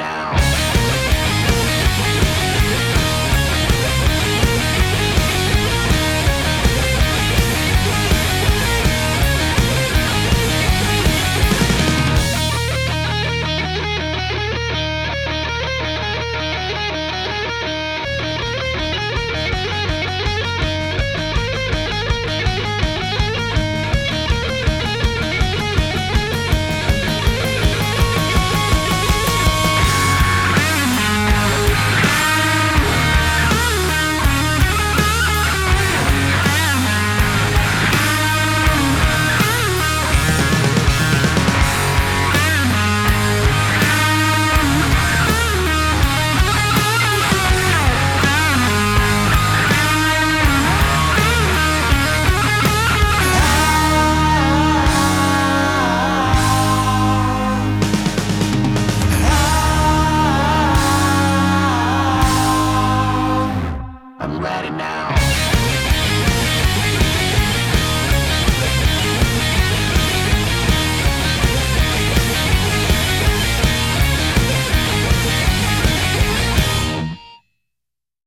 now.